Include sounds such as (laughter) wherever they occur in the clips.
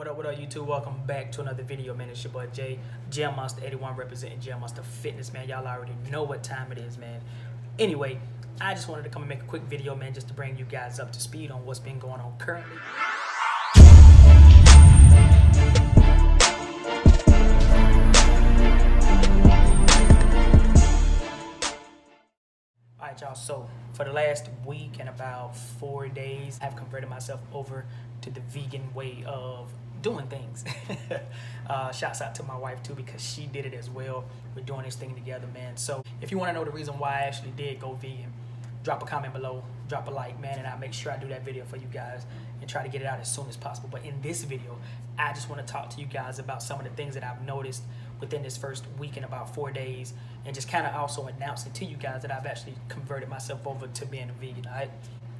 What up, what up, YouTube? Welcome back to another video, man. It's your boy Jay, Gym Monsta 81, representing Gym Monsta Fitness, man. Y'all already know what time it is, man. Anyway, I just wanted to come and make a quick video, man, just to bring you guys up to speed on what's been going on currently. Alright, y'all. So, for the last week and about four days, I've converted myself over to the vegan way of doing things. (laughs) uh, shouts out to my wife too because she did it as well. We're doing this thing together, man. So, if you want to know the reason why I actually did go vegan, drop a comment below, drop a like, man, and I'll make sure I do that video for you guys and try to get it out as soon as possible. But in this video, I just want to talk to you guys about some of the things that I've noticed within this first week in about four days and just kind of also announcing to you guys that I've actually converted myself over to being a vegan. All right?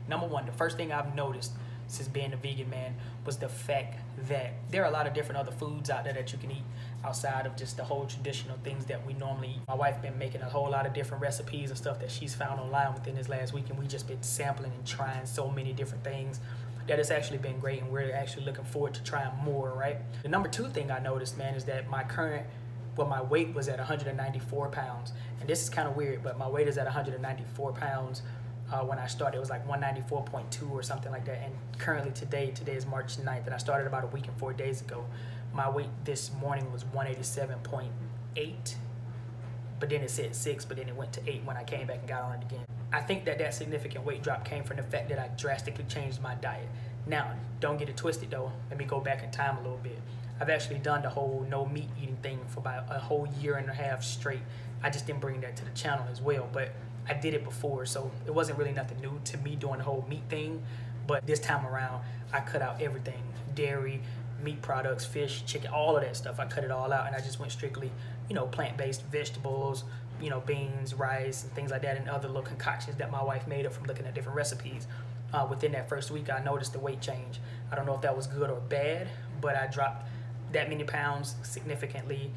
Number one, the first thing I've noticed since being a vegan man was the fact that there are a lot of different other foods out there that you can eat outside of just the whole traditional things that we normally eat. My wife been making a whole lot of different recipes and stuff that she's found online within this last week and we just been sampling and trying so many different things that it's actually been great and we're actually looking forward to trying more, right? The number two thing I noticed, man, is that my current well, my weight was at 194 pounds. And this is kind of weird, but my weight is at 194 pounds. Uh, when I started, it was like 194.2 or something like that. And currently today, today is March 9th, and I started about a week and four days ago. My weight this morning was 187.8, but then it said six, but then it went to eight when I came back and got on it again. I think that that significant weight drop came from the fact that I drastically changed my diet. Now, don't get it twisted though. Let me go back in time a little bit. I've actually done the whole no meat eating thing for about a whole year and a half straight. I just didn't bring that to the channel as well, but I did it before, so it wasn't really nothing new to me doing the whole meat thing. But this time around, I cut out everything dairy, meat products, fish, chicken, all of that stuff. I cut it all out and I just went strictly, you know, plant based vegetables, you know, beans, rice, and things like that, and other little concoctions that my wife made up from looking at different recipes. Uh, within that first week, I noticed the weight change. I don't know if that was good or bad, but I dropped that many pounds significantly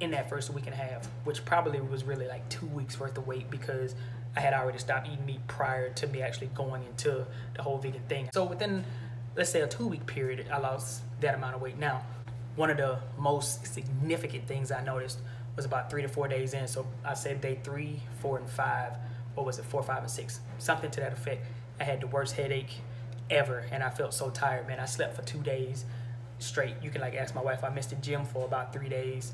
in that first week and a half, which probably was really like two weeks worth of weight because I had already stopped eating meat prior to me actually going into the whole vegan thing. So within, let's say a two week period, I lost that amount of weight. Now, one of the most significant things I noticed was about three to four days in. So I said day three, four, and five, or was it four, five, and six? Something to that effect. I had the worst headache ever, and I felt so tired, man. I slept for two days straight. You can like ask my wife. I missed the gym for about three days.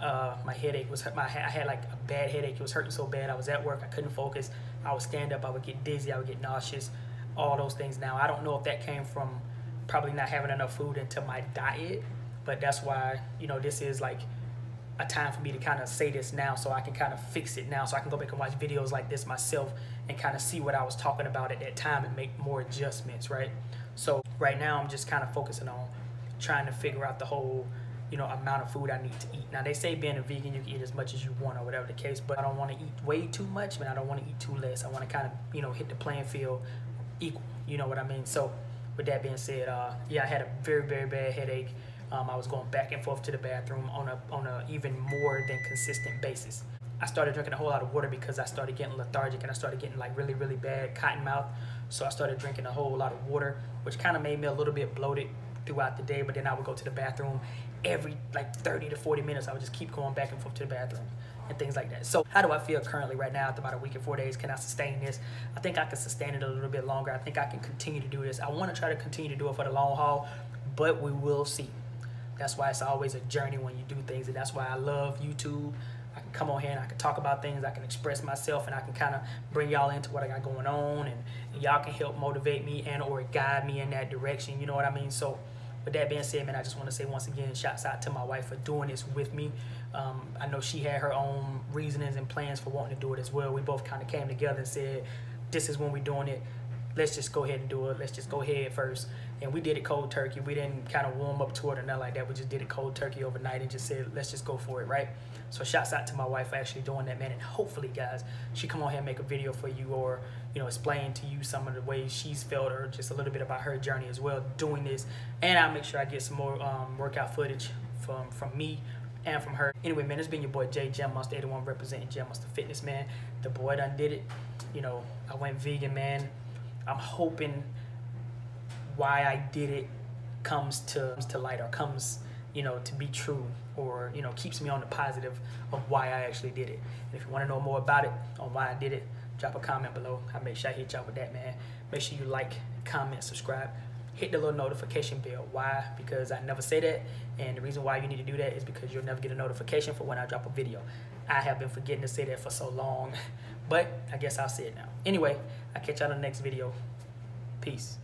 Uh, my headache was my I had like a bad headache. It was hurting so bad. I was at work. I couldn't focus. I would stand up. I would get dizzy. I would get nauseous. All those things. Now I don't know if that came from probably not having enough food into my diet, but that's why you know this is like a time for me to kind of say this now so I can kind of fix it now so I can go back and watch videos like this myself and kind of see what I was talking about at that time and make more adjustments, right? So right now I'm just kind of focusing on trying to figure out the whole you know amount of food I need to eat. Now they say being a vegan you can eat as much as you want or whatever the case, but I don't want to eat way too much, but I don't want to eat too less. I want to kind of you know hit the playing field equal. You know what I mean? So with that being said, uh, yeah, I had a very very bad headache. Um, I was going back and forth to the bathroom on a on a even more than consistent basis. I started drinking a whole lot of water because I started getting lethargic and I started getting like really really bad cotton mouth. So I started drinking a whole lot of water, which kind of made me a little bit bloated throughout the day, but then I would go to the bathroom every like 30 to 40 minutes. I would just keep going back and forth to the bathroom and things like that. So how do I feel currently right now after about a week and four days? Can I sustain this? I think I can sustain it a little bit longer. I think I can continue to do this. I want to try to continue to do it for the long haul, but we will see. That's why it's always a journey when you do things, and that's why I love YouTube. I can come on here and I can talk about things. I can express myself, and I can kind of bring y'all into what I got going on, and, y'all can help motivate me and or guide me in that direction. You know what I mean? So with that being said, man, I just want to say once again, shouts out to my wife for doing this with me. Um, I know she had her own reasonings and plans for wanting to do it as well. We both kind of came together and said, this is when we're doing it. Let's just go ahead and do it. Let's just go ahead first. And we did it cold turkey. We didn't kind of warm up to it or nothing like that. We just did it cold turkey overnight and just said, let's just go for it, right? So shouts out to my wife for actually doing that, man. And hopefully, guys, she come on here and make a video for you or, you know, explain to you some of the ways she's felt or just a little bit about her journey as well doing this. And I'll make sure I get some more um, workout footage from, from me and from her. Anyway, man, it's been your boy Jay Gym Monsta 81 representing Gym Monsta Fitness, man. The boy done did it. You know, I went vegan, man. I'm hoping why I did it comes to comes to light or comes you know to be true or you know keeps me on the positive of why I actually did it. And if you want to know more about it on why I did it, drop a comment below. I make sure I hit y'all with that, man. Make sure you like, comment, subscribe. Hit the little notification bell. Why? Because I never say that. And the reason why you need to do that is because you'll never get a notification for when I drop a video. I have been forgetting to say that for so long. (laughs) But I guess I'll say it now. Anyway, I'll catch y'all in the next video. Peace.